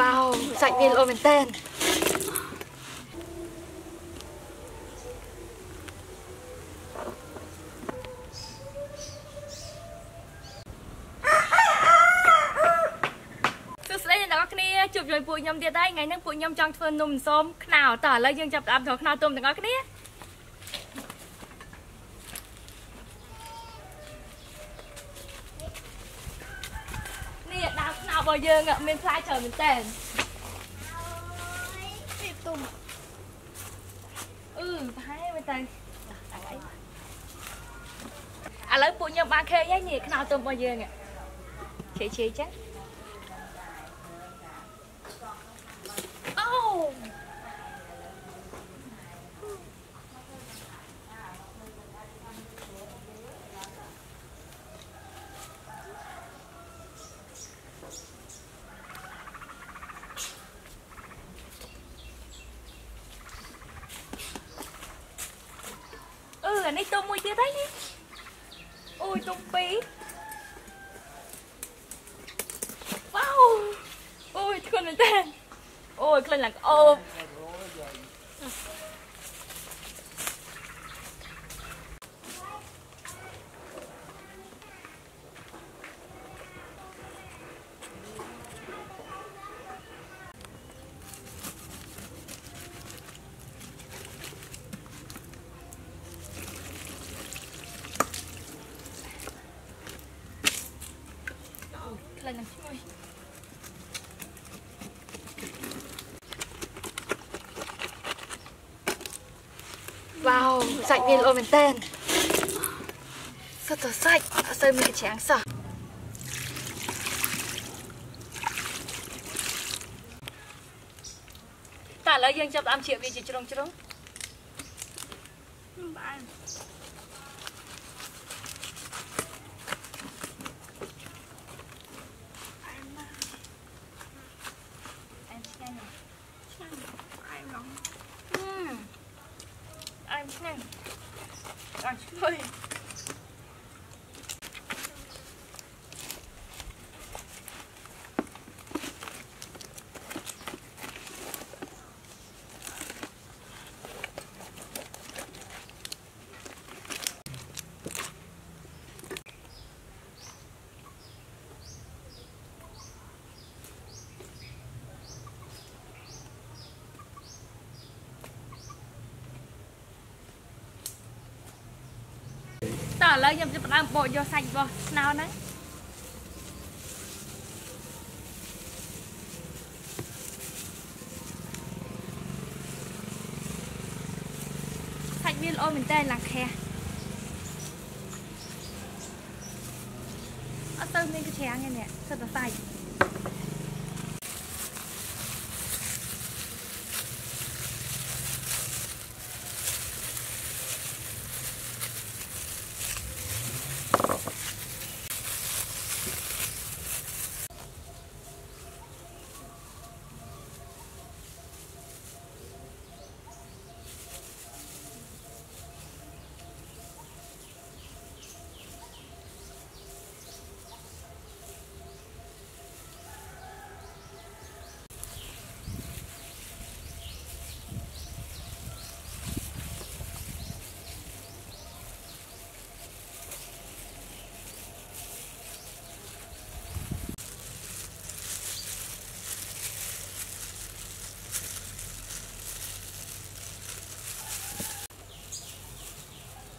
វ៉ាវសាច់វាល្អមែនតើសួស្តីអ្នកនរគ្នាជួបជាមួយពួកខ្ញុំទៀតហើយថ្ងៃនេះពួកខ្ញុំចង់ធ្វើនំសូមខ្នោតើឥឡូវយើងចាប់ផ្ដើមធ្វើខ្នោទុំទាំងអស់គ្នានេះដើមខ្នោ របស់យើងមានផ្លែច្រើនមែនតើនេះទុំអឺប្រហែលមែនតើឥឡូវពួកខ្ញុំបានឃើញហើយនេះខ្នោទុំរបស់យើងឆេឆេចឹង អូ អឺអានេះទុំមួយទៀតហើយនេះអូយទុំពីរវ៉ាវអូយធ្ងន់មែនតើអូយក្លិនឡើងក្អូប សាច់វាល្អមែនតើសុទ្ធតែសាច់អត់សូវមានកច្រាំងសោះតើឥឡូវយើងចាប់ផ្ដើមជ្រាបវាជាជ្រុងជ្រុងបាន em ឆ្ងាញ់ណាស់ឆ្ងាញ់អែមឡងអែមឆ្ងាញ់ អ ឥឡូវខ្ញុំจะផ្ដើមបកយកសាច់របស់ស្នោហ្នឹងសាច់វាល្អមែនតើឡើងខះអត់ទៅមានកច្រាំងទេនេះសិតតែសាច់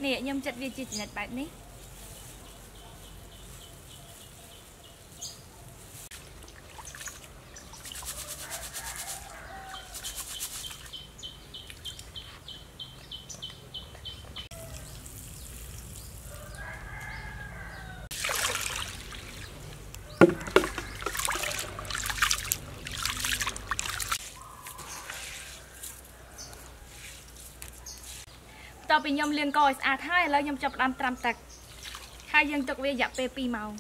នេះខ្ញុំចិត្តវាជាចំណិតបែបនេះ តទៅពីខ្ញុំលាងកឲ្យស្អាតហើយឥឡូវខ្ញុំចាប់ផ្ដើមត្រាំទឹកហើយយើងទុកវារយៈពេល2ម៉ោង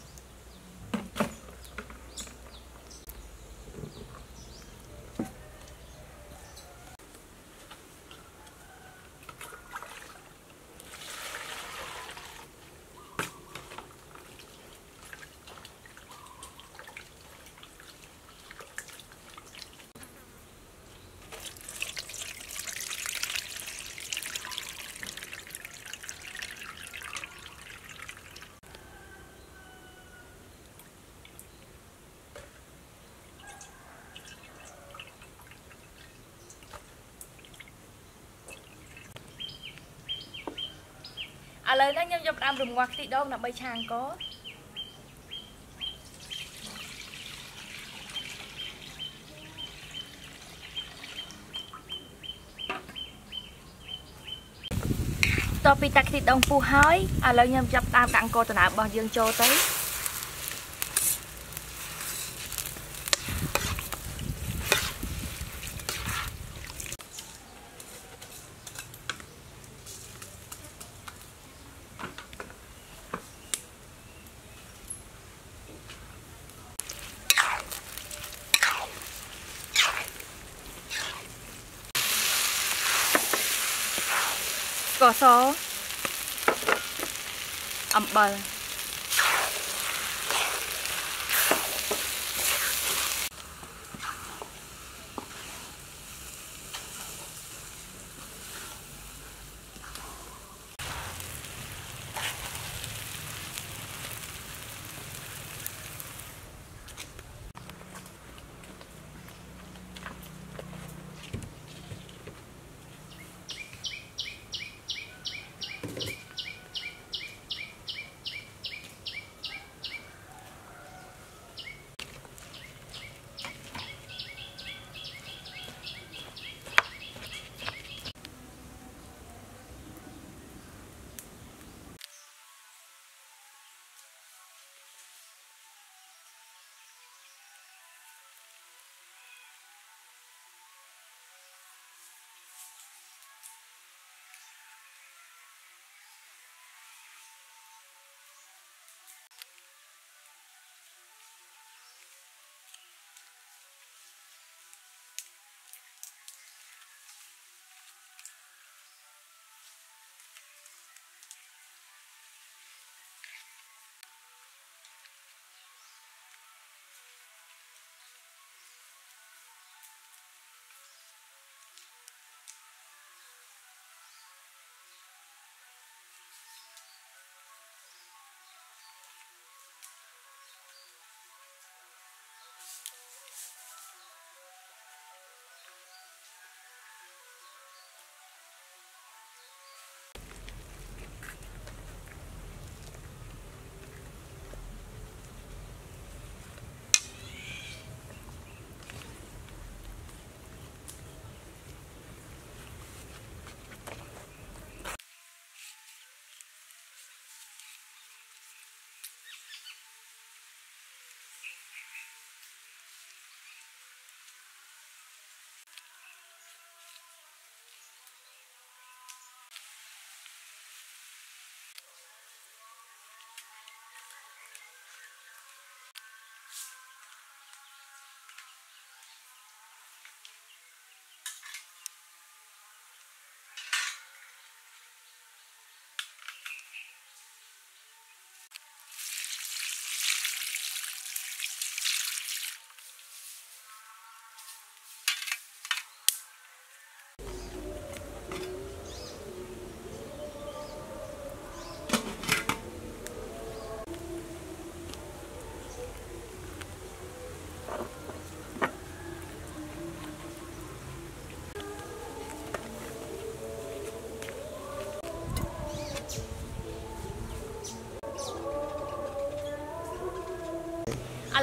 ឥឡូវនេះខ្ញុំយកផ្ដើមរំងាស់ខ្ទិះដូងដើម្បីឆាអង្គរតទៅពីតាខ្ទិះដូងពុះហើយឥឡូវខ្ញុំចាប់តាមដាក់អង្គរដំណើបរបស់យើងចូលទៅ ស្ករសអំបិល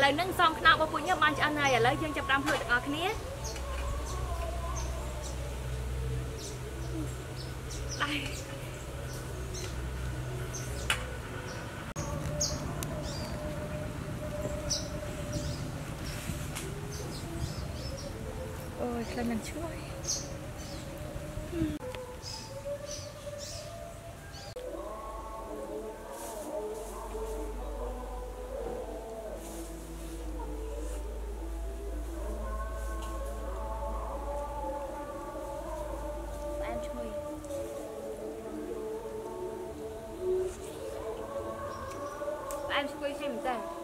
ឥឡូវហ្នឹងសំខ្នោរបស់ពួកខ្ញុំបានឆ្អិនហើយឥឡូវយើងចាប់ផ្ដើមធ្វើទាំងអស់គ្នាដៃអូយខ្លាំងនឹងឈ្ងុយ ផ្អែមឈ្ងុយ